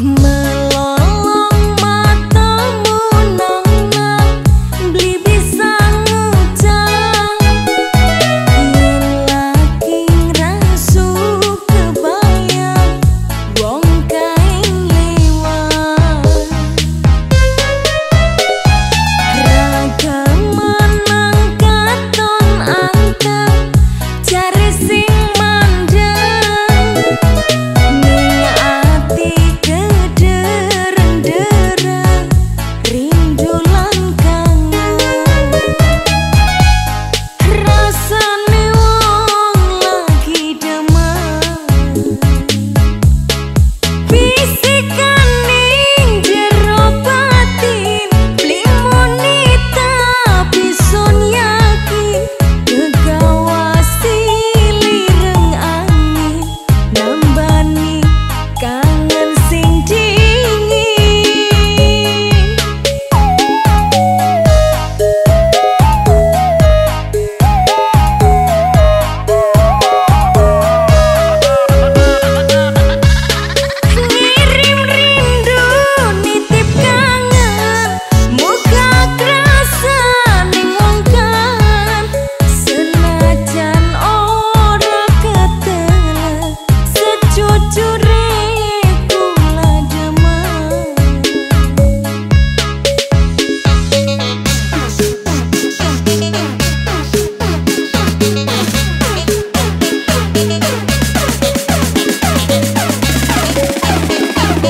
Mama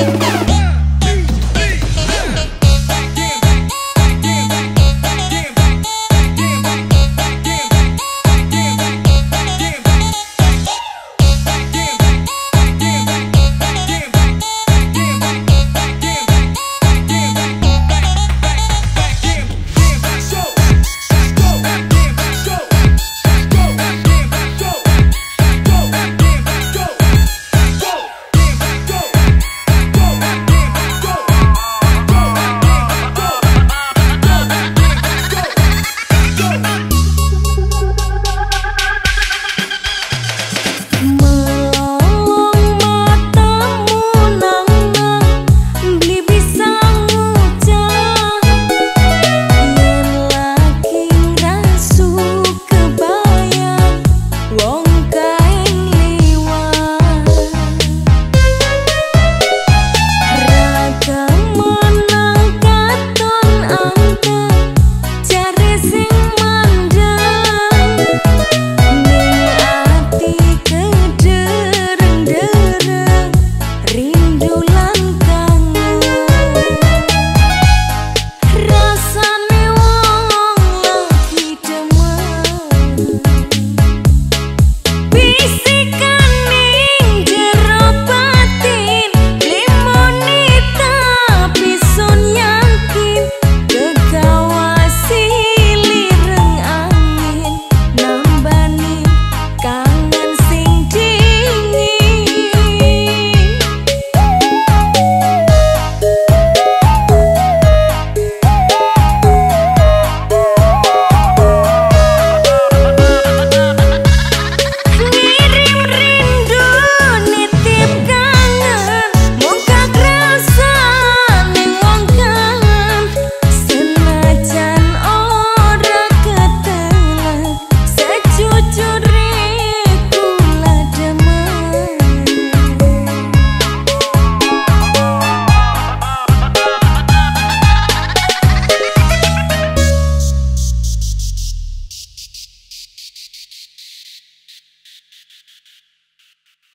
Thank you.